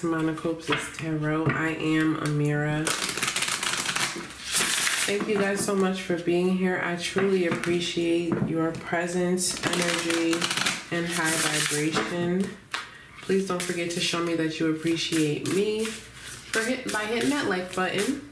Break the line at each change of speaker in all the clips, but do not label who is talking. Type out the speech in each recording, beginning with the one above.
to Monachopsis Tarot. I am Amira. Thank you guys so much for being here. I truly appreciate your presence, energy, and high vibration. Please don't forget to show me that you appreciate me for hit, by hitting that like button.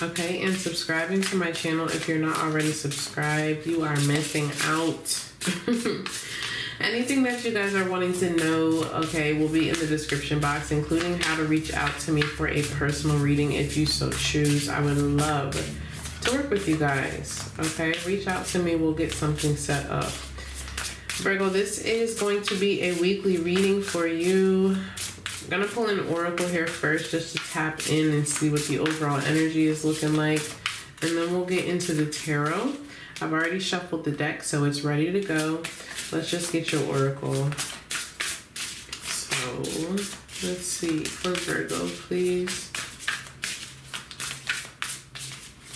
Okay, and subscribing to my channel if you're not already subscribed. You are missing out. Anything that you guys are wanting to know, okay, will be in the description box, including how to reach out to me for a personal reading if you so choose. I would love to work with you guys, okay? Reach out to me, we'll get something set up. Virgo, this is going to be a weekly reading for you. I'm gonna pull an oracle here first just to tap in and see what the overall energy is looking like. And then we'll get into the tarot. I've already shuffled the deck, so it's ready to go. Let's just get your oracle. So, let's see. For Virgo, please.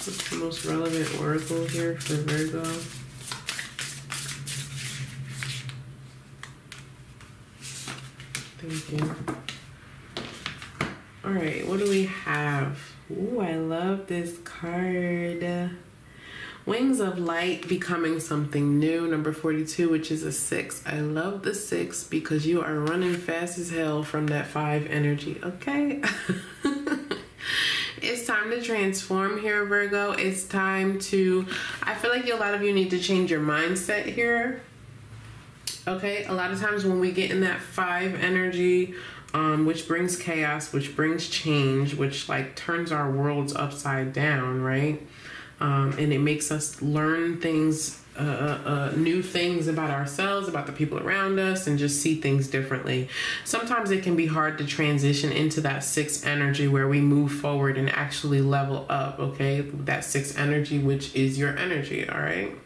What's the most relevant oracle here for Virgo? Thank you. All right, what do we have? Ooh, I love this card. Wings of Light becoming something new, number 42, which is a six. I love the six because you are running fast as hell from that five energy, okay? it's time to transform here, Virgo. It's time to, I feel like a lot of you need to change your mindset here. Okay, a lot of times when we get in that five energy, um, which brings chaos, which brings change, which like turns our worlds upside down, right? Um, and it makes us learn things uh, uh, uh, new things about ourselves, about the people around us, and just see things differently. Sometimes it can be hard to transition into that sixth energy where we move forward and actually level up, okay? That sixth energy, which is your energy, all right?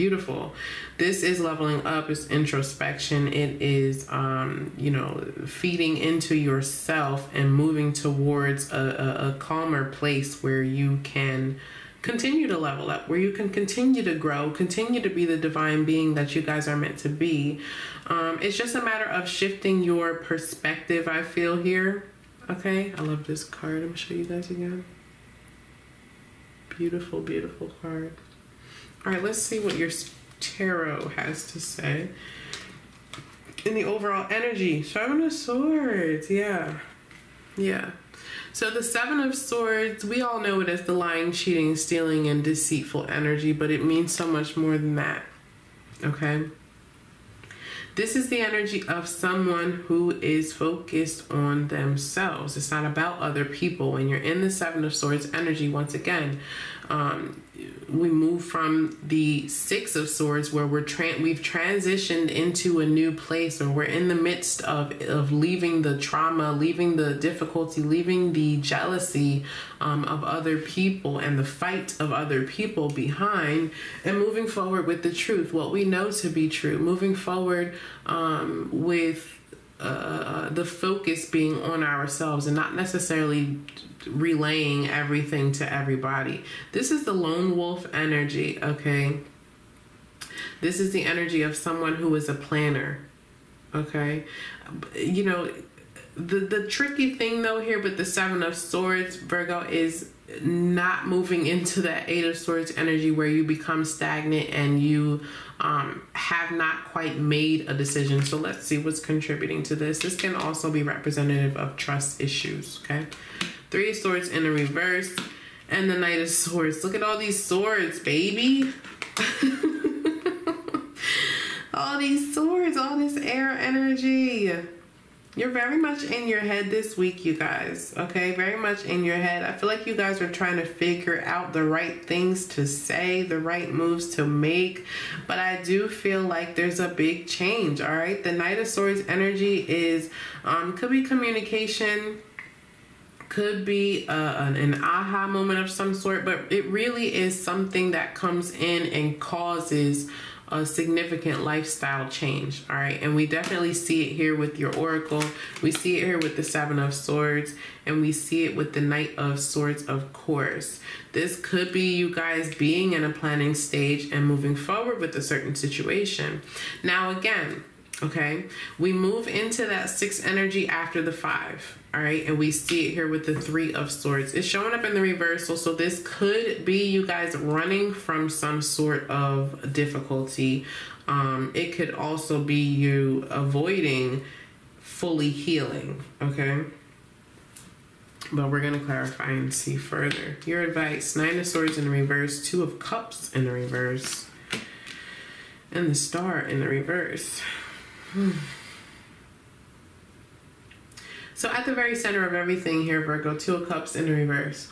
Beautiful. This is leveling up, it's introspection, it is, um, you know, feeding into yourself and moving towards a, a, a calmer place where you can continue to level up, where you can continue to grow, continue to be the divine being that you guys are meant to be. Um, it's just a matter of shifting your perspective, I feel here. Okay, I love this card. I'm gonna show you guys again. Beautiful, beautiful card. All right, let's see what your tarot has to say. In the overall energy, Seven of Swords, yeah. Yeah. So the Seven of Swords, we all know it as the lying, cheating, stealing, and deceitful energy, but it means so much more than that. Okay? This is the energy of someone who is focused on themselves. It's not about other people. When you're in the Seven of Swords energy, once again, um, we move from the six of swords where we're tra- we've transitioned into a new place or we're in the midst of of leaving the trauma leaving the difficulty leaving the jealousy um, of other people and the fight of other people behind and moving forward with the truth what we know to be true moving forward um, with uh, the focus being on ourselves and not necessarily relaying everything to everybody. This is the lone wolf energy, okay? This is the energy of someone who is a planner, okay? You know, the the tricky thing though here with the 7 of swords, Virgo is not moving into that eight of swords energy where you become stagnant and you um, have not quite made a decision. So let's see what's contributing to this. This can also be representative of trust issues okay? Three swords in the reverse and the knight of swords. Look at all these swords baby. All these swords all this air energy you're very much in your head this week, you guys. Okay, very much in your head. I feel like you guys are trying to figure out the right things to say, the right moves to make. But I do feel like there's a big change. All right, the Knight of Swords energy is um, could be communication could be uh, an, an, aha moment of some sort, but it really is something that comes in and causes a significant lifestyle change. All right. And we definitely see it here with your oracle. We see it here with the Seven of Swords. And we see it with the Knight of Swords, of course. This could be you guys being in a planning stage and moving forward with a certain situation. Now, again, Okay, we move into that six energy after the five. All right, and we see it here with the three of swords. It's showing up in the reversal, so this could be you guys running from some sort of difficulty. Um, it could also be you avoiding fully healing. Okay, but we're gonna clarify and see further. Your advice: Nine of Swords in the reverse, Two of Cups in the reverse, and the Star in the reverse. So at the very center of everything here, Virgo, Two of Cups in reverse.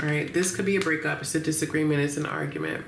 All right, this could be a breakup, it's a disagreement, it's an argument.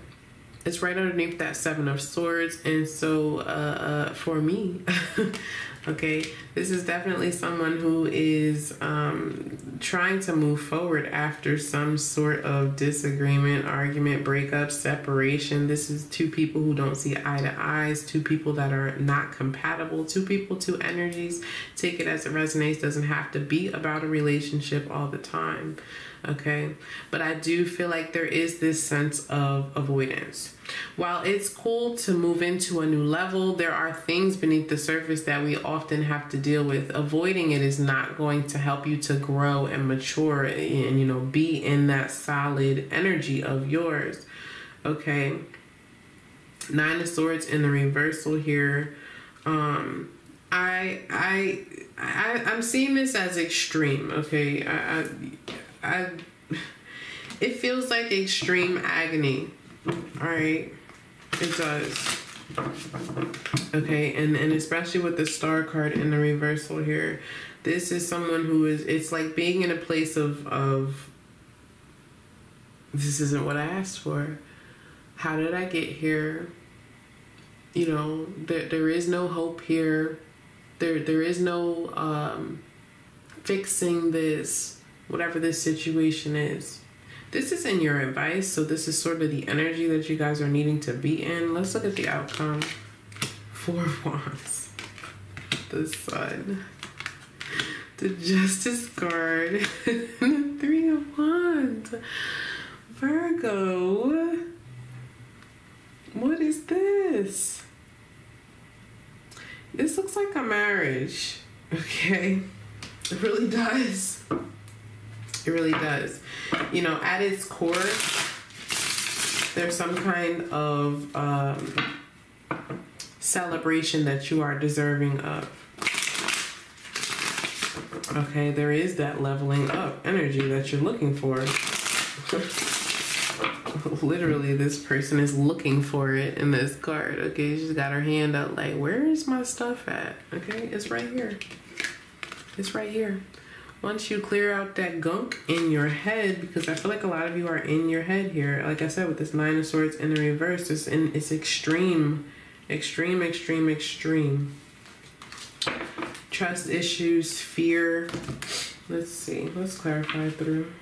It's right underneath that Seven of Swords. And so uh, uh, for me, Okay, this is definitely someone who is um, trying to move forward after some sort of disagreement, argument, breakup, separation. This is two people who don't see eye to eyes, two people that are not compatible, two people, two energies. Take it as it resonates, doesn't have to be about a relationship all the time okay? But I do feel like there is this sense of avoidance. While it's cool to move into a new level, there are things beneath the surface that we often have to deal with. Avoiding it is not going to help you to grow and mature and, you know, be in that solid energy of yours, okay? Nine of Swords in the reversal here. Um, I, I, I, I'm seeing this as extreme, okay? I, I I it feels like extreme agony. All right, it does. Okay, and and especially with the star card in the reversal here, this is someone who is. It's like being in a place of of. This isn't what I asked for. How did I get here? You know, there there is no hope here. There there is no um, fixing this whatever this situation is. This is in your advice, so this is sort of the energy that you guys are needing to be in. Let's look at the outcome. Four Wands, the Sun, the Justice card, the Three of Wands. Virgo, what is this? This looks like a marriage, okay? It really does. It really does. You know, at its core, there's some kind of um, celebration that you are deserving of. Okay, there is that leveling up energy that you're looking for. Literally, this person is looking for it in this card. Okay, she's got her hand up, like, where is my stuff at? Okay, it's right here. It's right here once you clear out that gunk in your head, because I feel like a lot of you are in your head here. Like I said, with this Nine of Swords in the reverse, it's in it's extreme, extreme, extreme, extreme. Trust issues, fear. Let's see. Let's clarify through.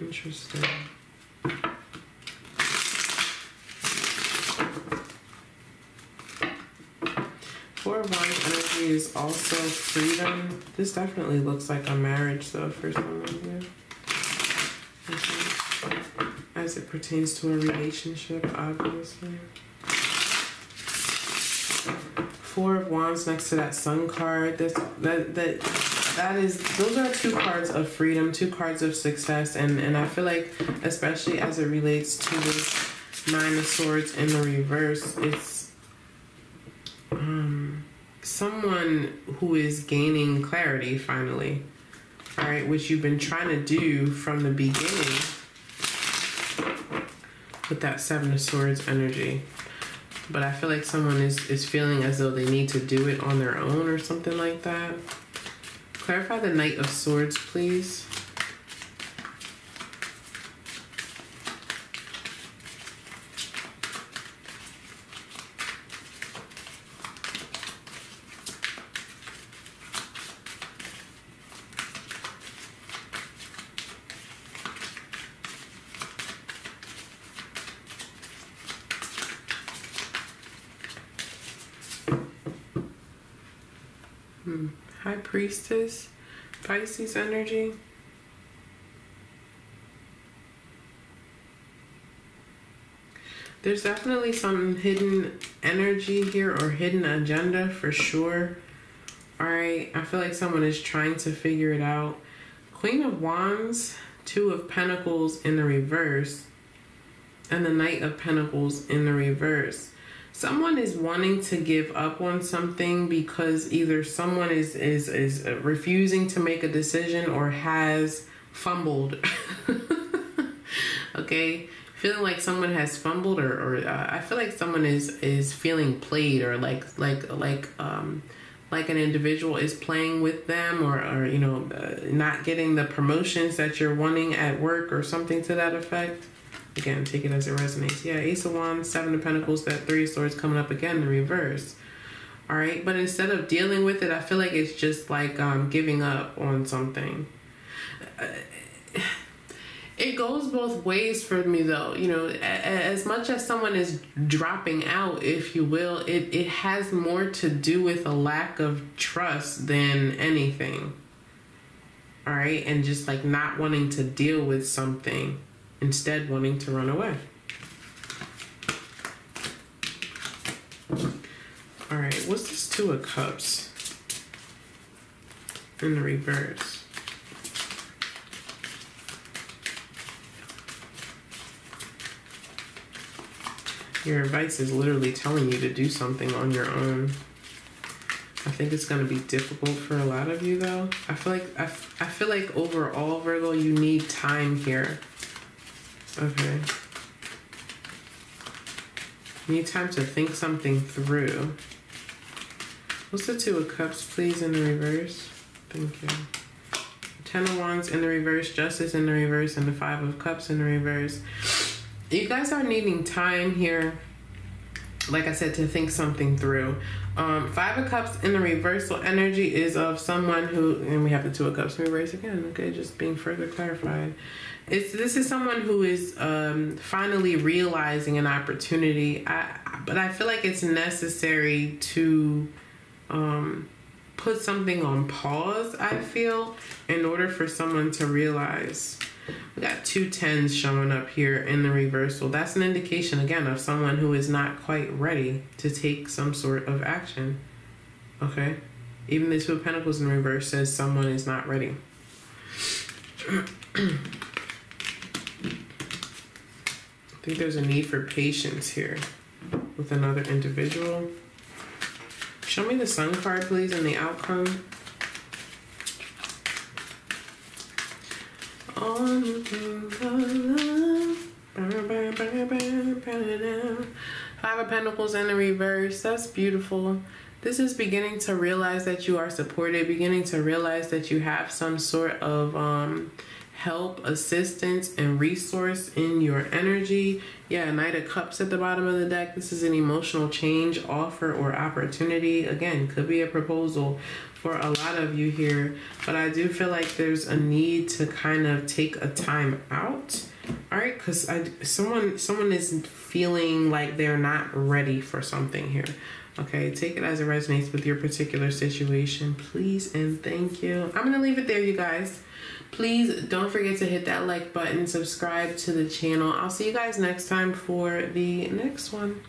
Interesting. Four of Wands energy is also freedom. This definitely looks like a marriage, though, for someone here. As it pertains to a relationship, obviously. Four of Wands next to that Sun card. This that that that is those are two cards of freedom, two cards of success, and and I feel like especially as it relates to this Nine of Swords in the reverse, it's um, someone who is gaining clarity finally, all right, which you've been trying to do from the beginning with that Seven of Swords energy. But I feel like someone is, is feeling as though they need to do it on their own or something like that. Clarify the Knight of Swords, please. Hmm. High Priestess, Pisces energy. There's definitely some hidden energy here or hidden agenda for sure. All right, I feel like someone is trying to figure it out. Queen of Wands, Two of Pentacles in the reverse, and the Knight of Pentacles in the reverse. Someone is wanting to give up on something because either someone is is is refusing to make a decision or has fumbled. okay, feeling like someone has fumbled or, or uh, I feel like someone is is feeling played or like like like um like an individual is playing with them or, or you know uh, not getting the promotions that you're wanting at work or something to that effect again take it as it resonates yeah ace of wands seven of pentacles that three of swords coming up again the reverse. All right? But instead of dealing with it i feel like it's just like um, giving up on something. It goes both ways for me though. You know as much as someone is dropping out if you will it, it has more to do with a lack of trust than anything. All right? And just like not wanting to deal with something instead wanting to run away all right what's this two of cups in the reverse Your advice is literally telling you to do something on your own. I think it's going to be difficult for a lot of you though. I feel like I, I feel like overall Virgo you need time here. Okay. Need time to think something through. What's the two of cups please in the reverse? Thank you. Ten of Wands in the reverse, Justice in the reverse, and the Five of Cups in the reverse you guys are needing time here like I said, to think something through. Um, Five of Cups in the reversal energy is of someone who, and we have the Two of Cups reverse again. Okay, just being further clarified. It's this is someone who is um, finally realizing an opportunity. I, but I feel like it's necessary to um, put something on pause. I feel in order for someone to realize we got two tens showing up here in the reversal. That's an indication, again, of someone who is not quite ready to take some sort of action. Okay? Even the Two of Pentacles in reverse says someone is not ready. I think there's a need for patience here with another individual. Show me the sun card, please, and the outcome. Five of Pentacles in the reverse. That's beautiful. This is beginning to realize that you are supported, beginning to realize that you have some sort of um, help, assistance, and resource in your energy. Yeah, Knight of Cups at the bottom of the deck. This is an emotional change, offer, or opportunity. Again, could be a proposal for a lot of you here, but I do feel like there's a need to kind of take a time out. All right, because I someone someone is feeling like they're not ready for something here. Okay, take it as it resonates with your particular situation, please and thank you. I'm gonna leave it there, you guys. Please don't forget to hit that like button, subscribe to the channel. I'll see you guys next time for the next one.